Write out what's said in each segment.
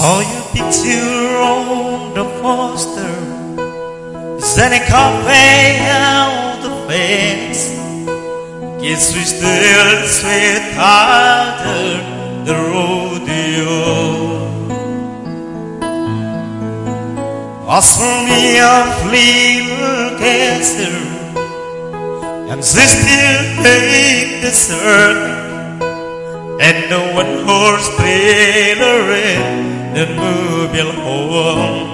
Saw your picture on the poster. Then a cafe out the fence. Guess we still sweat harder the rodeo. As for me, a little cancer, and they still take the circuit, and the one horse trailer in home.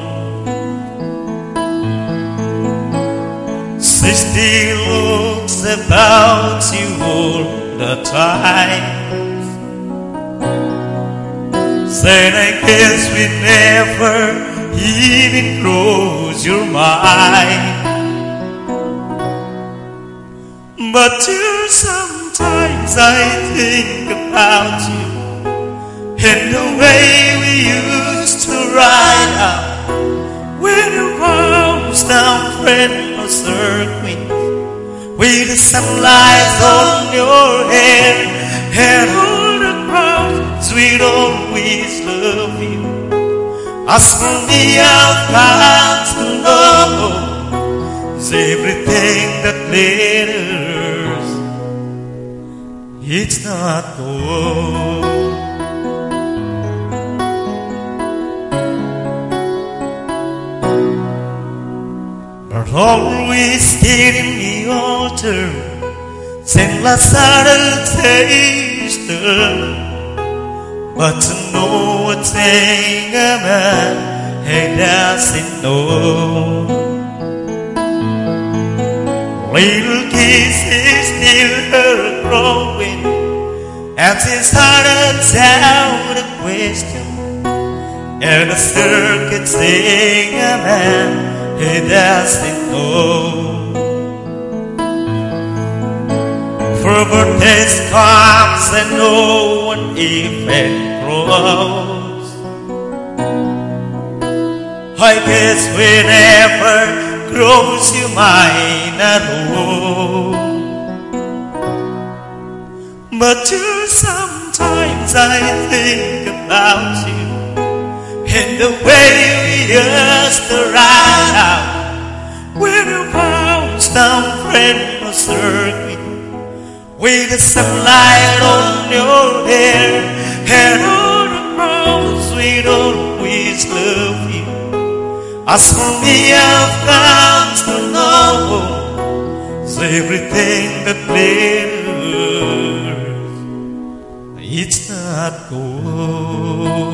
She still looks about you all the time. Then I guess we never even cross your mind. But still sometimes I think about you and the way used to ride out when you rose down friendless circuit with the sunlight on your hair and all the crowds we'd always love you. As for I've got to know is everything that glitters. It's not gold. But always in the altar, know a a man he doesn't know. Little kisses still are growing, and she's started out a question. And a circuit sing a man he doesn't know. For birthdays comes and no one even grows. I guess we never grows you mine at all. But too sometimes I think about you and the way we used to ride out when you bounced down friendless circuit with the sunlight on your hair and all the crowds we'd always love you. As for me, I've got to know everything that glitters. It's not gold.